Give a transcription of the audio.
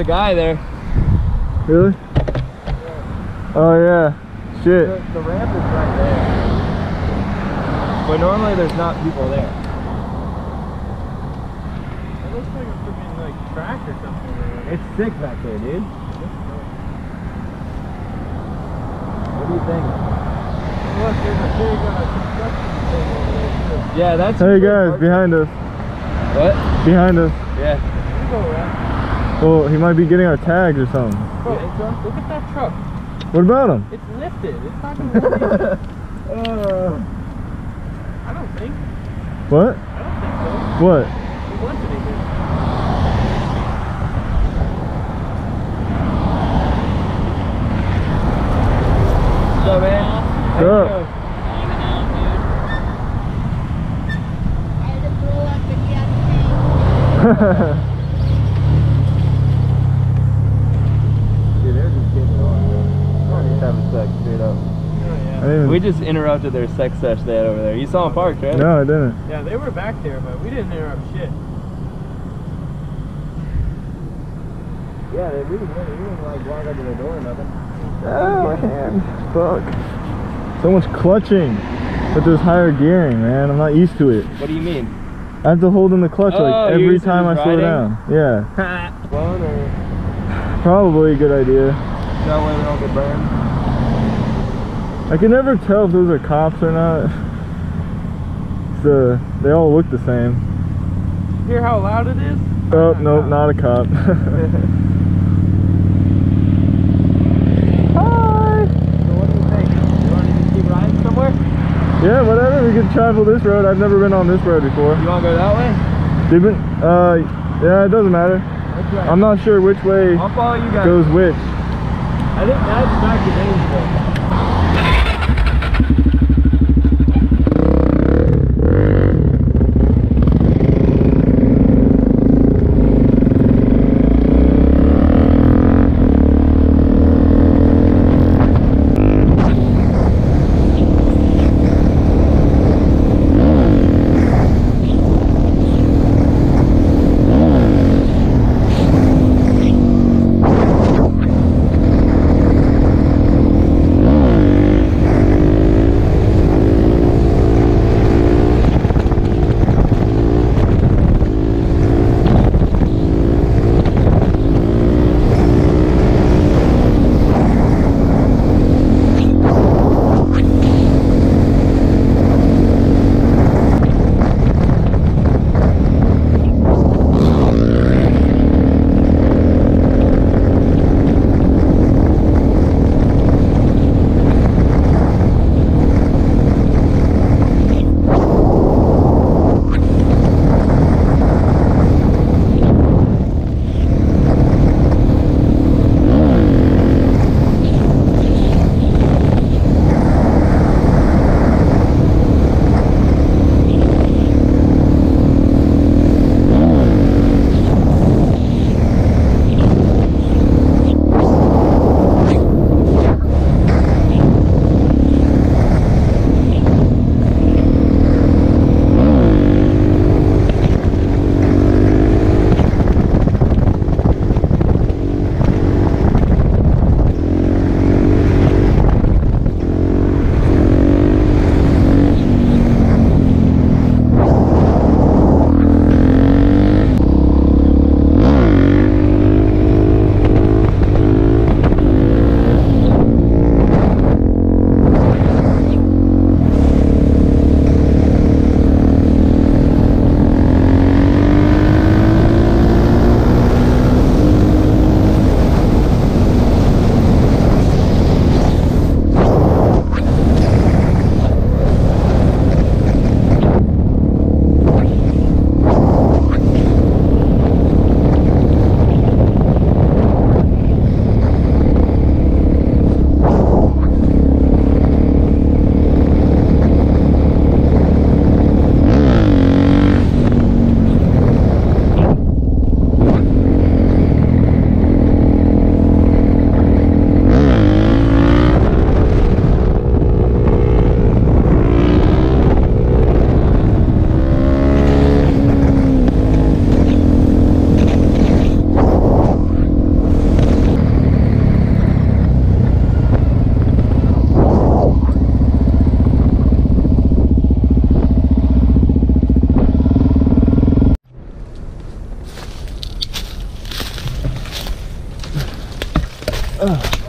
a guy there. Really? Oh yeah. Shit. The, the ramp is right there. But normally there's not people there. It looks like it's being like tracked or something. It's sick back there, dude. What do you think? Look, there's a big uh, construction thing over there too. Yeah, that's. Hey guys, part- behind us. What? Behind us. Yeah. You go around. Oh, he might be getting our tags or something. Bro, look at that truck. What about him? It's lifted. It's not gonna lift it. Uh, I don't think. What? I don't think so. What? He wants it in here. What's up, man? What's up? Dude, they're just getting it on, bro. Just having sex straight up. Oh, I didn't We just interrupted their sex sesh they had over there. You saw them parked, right? No, I didn't. Yeah, they were back there, but we didn't interrupt shit. Yeah, they, we didn't, we didn't like walk up to the door or nothing. Oh, my hand. Fuck. So much clutching with this higher gearing, man. I'm not used to it. What do you mean? I have to hold in the clutch Oh, like every time I just slow down. Yeah. Phone or Probably a good idea. that way we don't get burned? I can never tell if those are cops or not. The they all look the same. Hear how loud it is? Oh nope, not a cop. Hi. So what do you think? You want to just keep riding somewhere? Yeah, whatever. We can travel this road. I've never been on this road before. You want to go that way? You've uh, yeah, it doesn't matter. Right. I'm not sure which way I'll follow you guys. goes which. I think that's back to Gainesville. Whew.